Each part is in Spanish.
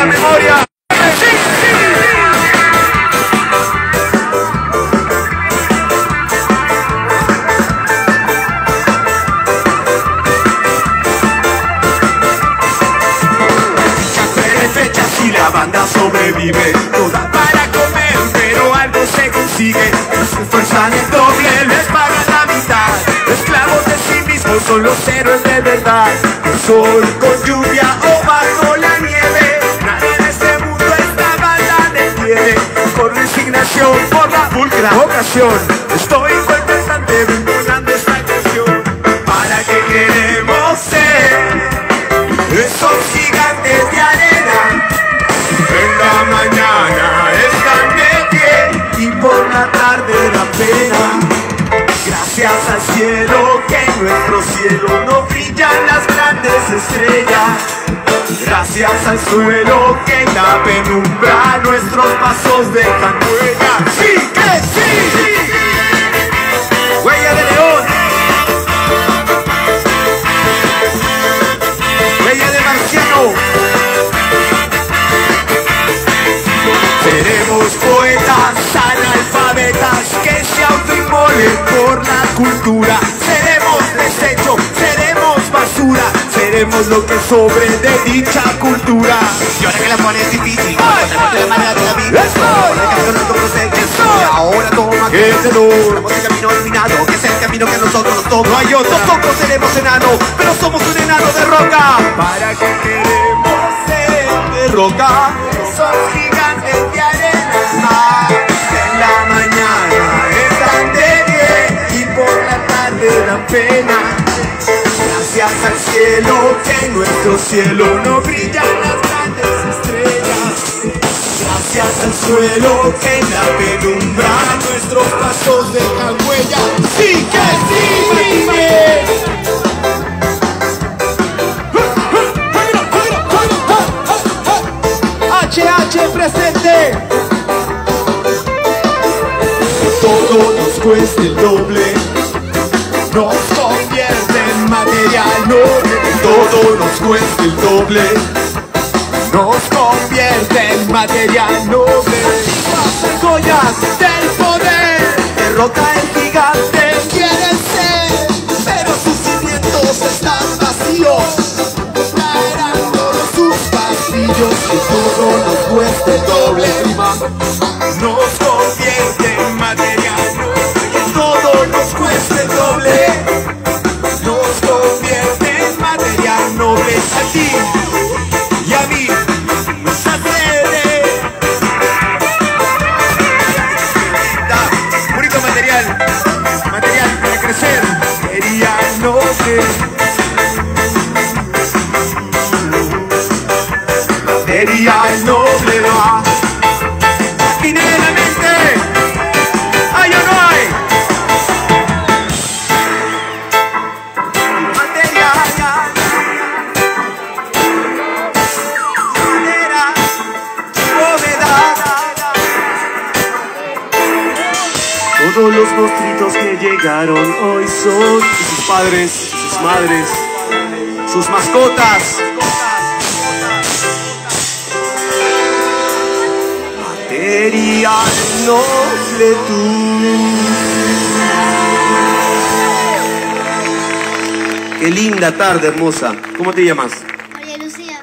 la memoria. Banda sobrevive. Toda para comer, pero algo se consigue. Se esfuerzan el doble, les pagan la mitad. Esclavos de sí mismos son los héroes de verdad. El por la pulcra vocación. Estoy constante vinculando esta canción. ¿Para qué queremos ser? Esos gigantes de arena En la mañana están de pie Y por la tarde da pena. Gracias al cielo que en nuestro cielo no brillan las grandes estrellas. Gracias al suelo que en la penumbra nuestros pasos dejan seremos lo que sobre de dicha cultura. Y ahora que la pones difícil, otra manera de la vida. Ahora toma Que doy. Estamos en camino iluminado, que es el camino que nosotros nos toca. No hay otro. Nosotros seremos enanos, pero somos un enano de roca. ¿Para qué queremos ser de roca? Esos gigantes de arena. En la mañana están de pie y por la tarde dan pena. Gracias al cielo que en nuestro cielo no brillan las grandes estrellas. Gracias al suelo que en la penumbra nuestros pasos dejan huella. ¡Sí que sí! Martínez! HH presente. Todo nos cuesta el doble. Nos cuesta el doble. Nos convierte en material noble. Joyas del poder. Derrota el gigante. Quiere ser. Pero sus cimientos están vacíos. Traerán todos sus pasillos. Y todo nos cuesta el doble. Todos los monstruitos que llegaron hoy son sus padres, sus madres, sus mascotas. Material noble tú. Qué linda tarde, hermosa. ¿Cómo te llamas? María Lucía.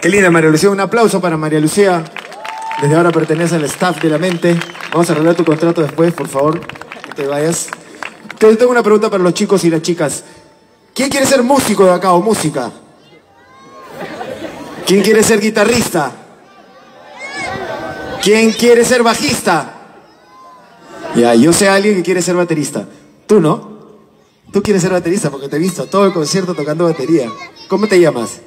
Qué linda María Lucía, un aplauso para María Lucía. Desde ahora pertenece al staff de la mente. Vamos a arreglar tu contrato después, por favor. No te vayas. Te tengo una pregunta para los chicos y las chicas. ¿Quién quiere ser músico de acá o música? ¿Quién quiere ser guitarrista? ¿Quién quiere ser bajista? Ya, yo sé a alguien que quiere ser baterista. ¿Tú no? Tú quieres ser baterista porque te he visto todo el concierto tocando batería. ¿Cómo te llamas?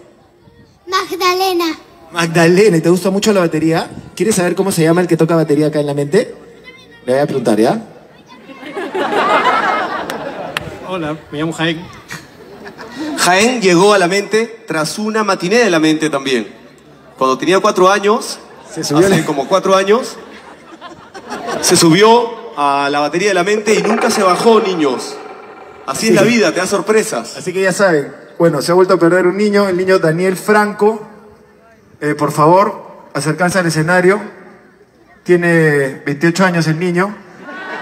Magdalena. Magdalena, ¿y te gusta mucho la batería? ¿Quieres saber cómo se llama el que toca batería acá en la mente? Le voy a preguntar, ¿ya? Hola, me llamo Jaén. Jaén llegó a la mente tras una matiné de la mente también. Cuando tenía cuatro años, Se subió hace la- como cuatro años, se subió a la batería de la mente y nunca se bajó, niños. Así es la vida, te da sorpresas. Así que ya saben, bueno, se ha vuelto a perder un niño, el niño Daniel Franco. Eh, por favor, acercarse al escenario. Tiene 28 años el niño.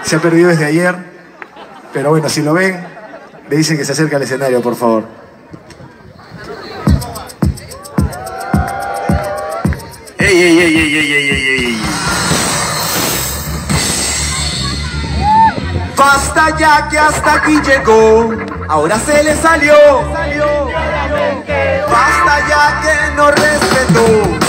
Se ha perdido desde ayer. Pero bueno, si lo ven, le dicen que se acerque al escenario, por favor. ¡Ey, ey, ey, ey, ey, ey, ey, ey! Basta ya que hasta aquí llegó, ahora se le salió. Basta ya que no respetó.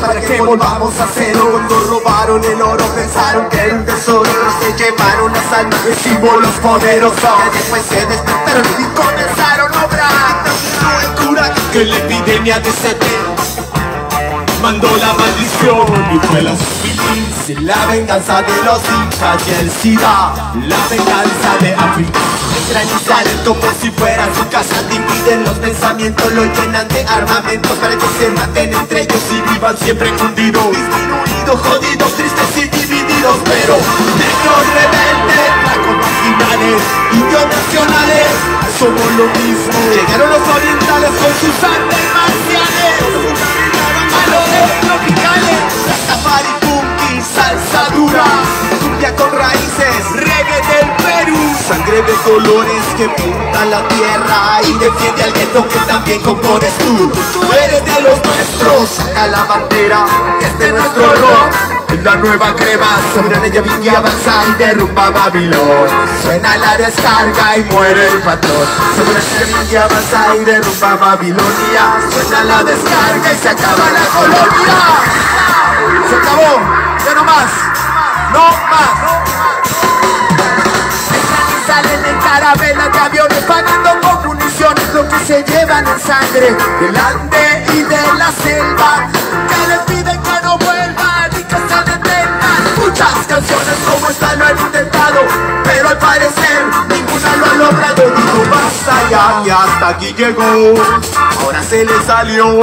Para que volvamos a cero Cuando robaron el oro pensaron que era un tesoro. Se llevaron las almas de símbolos poderosos. Que después se despertaron y comenzaron a obrar. Terminó el cura que la epidemia de sed mandó la maldición. Y fue la La venganza de los incas y el SIDA. La venganza de África Extrañizar el como si fuera su casa. Dividen los pensamientos, lo llenan de armamentos Para que se maten entre ellos y vivan siempre hundidos. Disminuidos, jodidos, tristes y divididos Pero negros rebeldes, flacos marginales Indios nacionales, somos lo mismo. Llegaron los orientales con sus artes marciales. Valores tropicales, salsa dura. Cumbia con raíces, reggae del Perú. Sangre de colores que pintan la tierra Y defiende al gueto que también compones tú. Tú eres de los nuestros, saca la bandera este es nuestro rock la nueva crema, soberana ella y avanza y derrumba Babilón. Suena la descarga y muere el patrón. Soberana ella y avanza y derrumba Babilonia. Suena la descarga y se acaba la colonia. Se acabó, más, no más. Y salen en carabelas de aviones pagando con municiones lo que se llevan en sangre del Ande y de la selva. Que le piden que no vuelvan y que se detengan. Muchas canciones como esta lo han intentado pero al parecer ninguna lo ha logrado. Digo basta ya que hasta aquí llegó. Ahora se le salió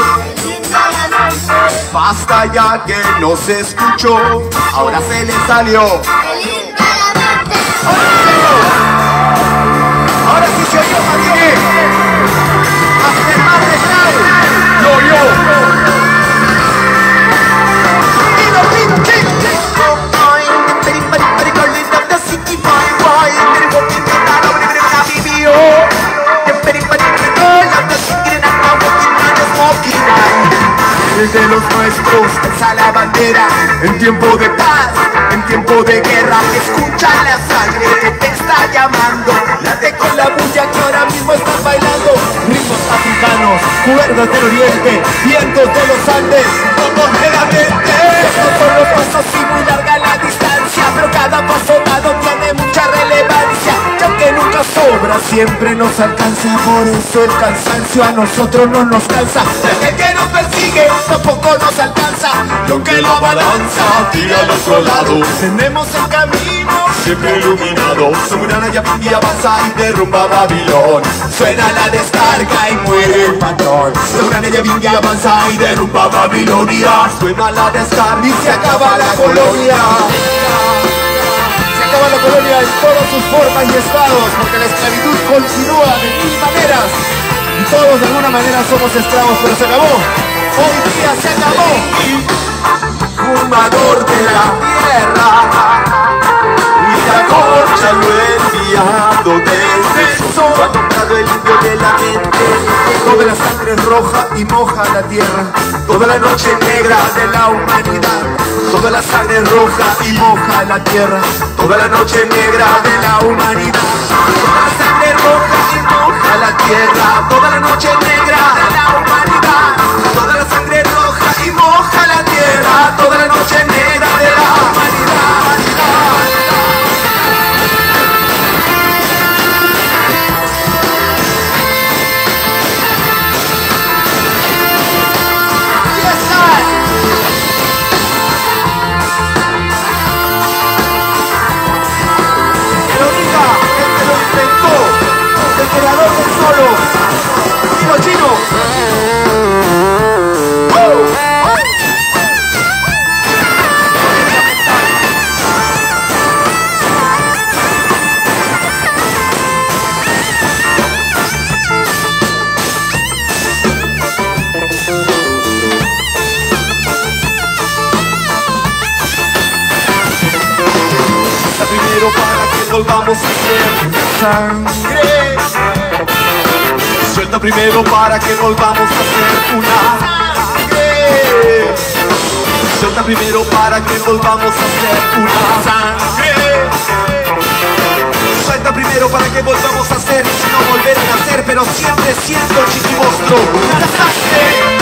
Basta ya que no se escuchó, ahora se le salió. La bandera. En tiempo de paz, en tiempo de guerra, escucha la sangre que te está llamando, late con la bulla que ahora mismo estás bailando, ritmos africanos, cuerdas del oriente, vientos de los Andes, todos de la mente, estos son los pasos y muy larga la distancia, pero cada paso nunca sobra, siempre nos alcanza, por eso el cansancio a nosotros no nos cansa, el que nos persigue tampoco nos alcanza, lo que la balanza tira al otro lado, tenemos el camino siempre iluminado, soberana ya y avanza y derrumba Babilón, suena la descarga y muere el patrón, soberana ya y avanza y derrumba Babilonia, suena la descarga y se acaba la colonia. La colonia en todas sus formas y estados, porque la esclavitud continúa de mil maneras. Y todos de alguna manera somos esclavos, pero se acabó. Hoy día se acabó. Fumador de la tierra, y la concha el indio de la mente. Toda la sangre roja y moja la tierra. Toda la noche negra de la humanidad. Toda la sangre roja y moja la tierra. Toda la noche negra de la humanidad. Toda la sangre roja y moja la tierra. Toda la noche negra de la humanidad. Toda la sangre roja y moja la tierra. Toda la noche negra de la humanidad. Volvamos a ser sangre. Suelta primero para que volvamos a ser una sangre. Suelta primero para que volvamos a ser una sangre. Suelta primero para que volvamos a ser, si no volver a nacer, pero siempre siento chiquimostro. Una